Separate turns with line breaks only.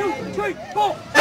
two, three, four.